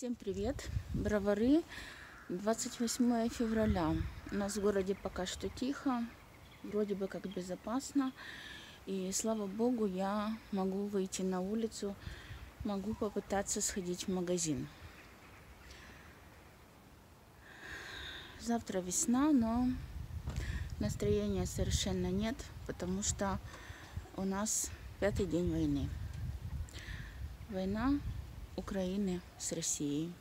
Всем привет! Бровары, 28 февраля. У нас в городе пока что тихо, вроде бы как безопасно. И слава богу, я могу выйти на улицу, могу попытаться сходить в магазин. Завтра весна, но настроения совершенно нет, потому что у нас пятый день войны. Война Украины с Россией.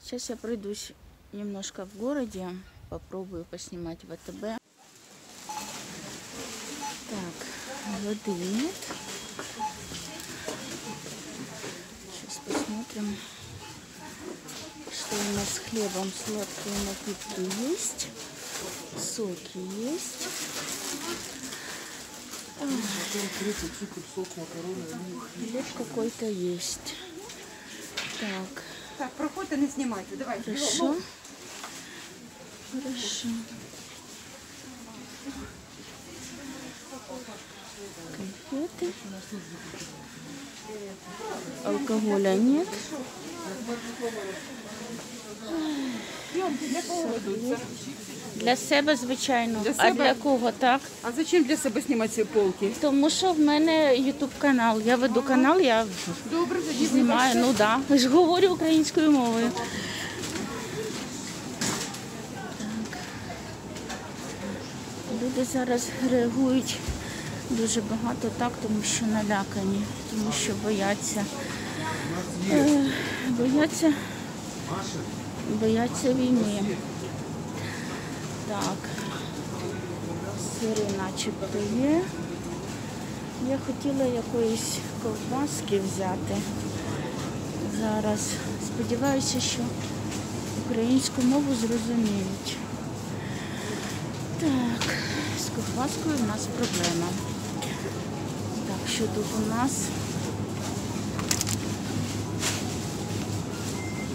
Сейчас я пройдусь немножко в городе, попробую поснимать ВТБ. Так, воды нет. Сейчас посмотрим, что у нас с хлебом. Сладкие напитки есть, соки есть. Хлеб какой-то есть. Так. Так, проходьте, не снимайте. Давай. Хорошо. Ну, ну. Хорошо. Конфеты. Алкоголя нет. Съемки Для себе, звичайно. Для себе? А для кого так? А зачем для себе знімати ці полки? Тому що в мене YouTube канал. Я веду ага. канал, я Добре, тоді знімаю. Ну так. Да. ж говорю українською мовою. Ага. Так. Люди зараз реагують дуже багато так, тому що налякані, тому що бояться. Е, бояться. Бояться війни. Так, сири начебто є. Я хотіла якоїсь ковбаски взяти. Зараз сподіваюся, що українську мову зрозуміють. Так, з ковбаскою в нас проблема. Так, що тут у нас?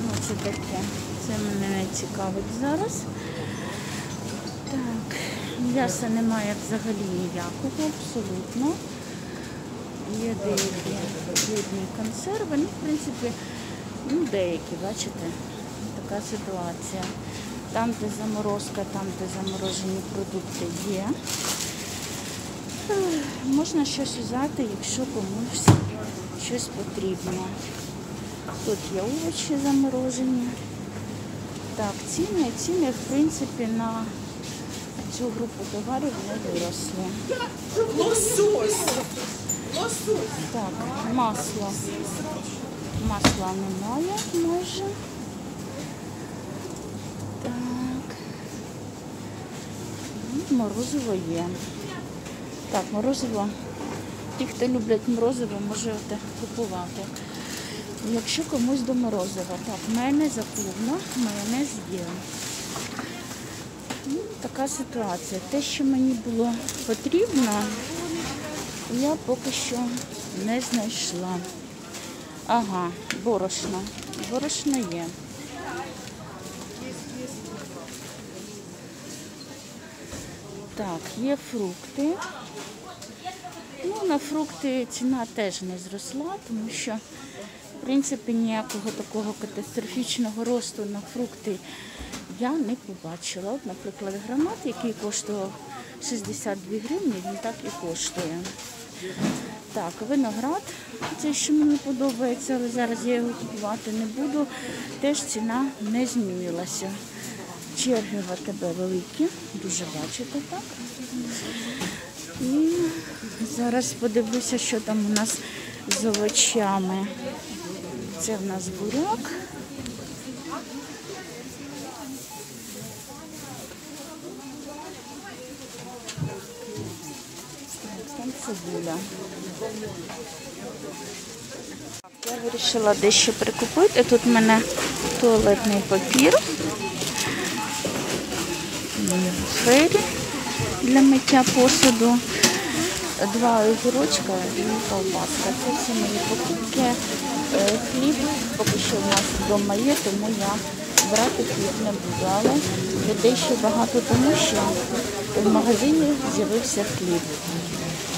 Ну, це таке. Це мене не цікавить зараз. Так, м'яса немає взагалі ніякого, абсолютно. Є деякі рідні консерви. Ну, в принципі, ну деякі, бачите, така ситуація. Там, де заморозка, там, де заморожені продукти є. Можна щось взяти, якщо комусь щось потрібно. Тут є овочі заморожені. Так, ціни, ціни, в принципі, на цю групу товарів не виросло. Лосось. Лосось. Так, масло. Масла немає майже. Так. Морозиво є. Так, морозиво. Ті, хто люблять морозиво, можете купувати. Якщо комусь до морозива. Так, майонез заповно, майонез є така ситуація. Те, що мені було потрібно, я поки що не знайшла. Ага, борошно. Борошно є. Так, є фрукти. Ну, На фрукти ціна теж не зросла, тому що, в принципі, ніякого такого катастрофічного росту на фрукти я не побачила. От, наприклад, гранат, який коштував 62 гривні, він так і коштує. Так, виноград, це що мені подобається, але зараз я його купувати не буду. Теж ціна не змінилася. Черги в АТБ великі, дуже бачите, так? І зараз подивлюся, що там у нас з овочами. Це в нас буряк. цибуля. Я вирішила дещо прикупити. Тут в мене туалетний папір, фері для миття посуду, два огірочка і колбаска. Це всі мої покупки. Е, хліб, поки що в нас вдома є, тому я брати хліб не буду. Але людей багато тому, що в магазині з'явився хліб.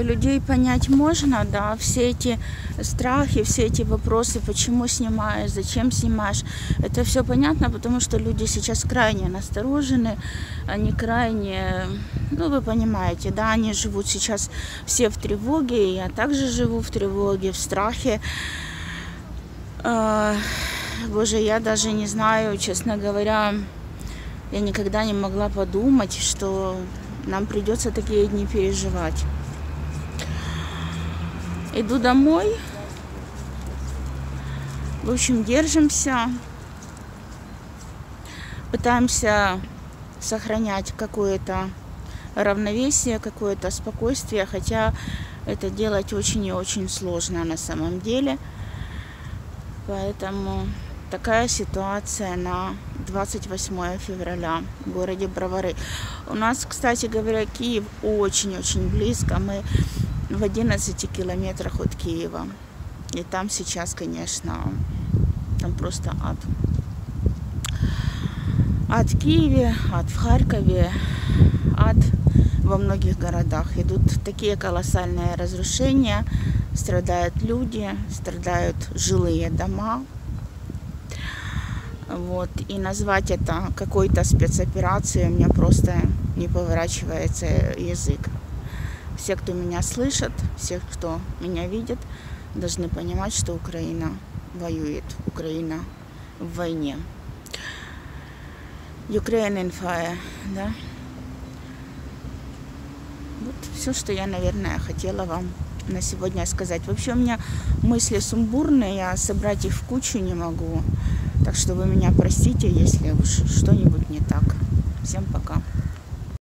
людей понять можно, да, все эти страхи, все эти вопросы, почему снимаешь, зачем снимаешь, это все понятно, потому что люди сейчас крайне насторожены, они крайне, ну вы понимаете, да, они живут сейчас все в тревоге, я также живу в тревоге, в страхе. А, боже, я даже не знаю, честно говоря, я никогда не могла подумать, что нам придется такие дни переживать. Иду домой. В общем, держимся. Пытаемся сохранять какое-то равновесие, какое-то спокойствие, хотя это делать очень и очень сложно на самом деле. Поэтому такая ситуация на 28 февраля в городе Бровары. У нас, кстати говоря, Киев очень-очень близко. Мы в 11 километрах от Киева. И там сейчас, конечно, там просто ад. Ад в Киеве, ад в Харькове, ад во многих городах. Идут такие колоссальные разрушения, страдают люди, страдают жилые дома. Вот. И назвать это какой-то спецоперацией у меня просто не поворачивается язык все, кто меня слышит, все, кто меня видит, должны понимать, что Украина воюет, Украина в войне. Ukraine in fire, да? Вот все, что я, наверное, хотела вам на сегодня сказать. Вообще у меня мысли сумбурные, я собрать их в кучу не могу. Так что вы меня простите, если уж что-нибудь не так. Всем пока.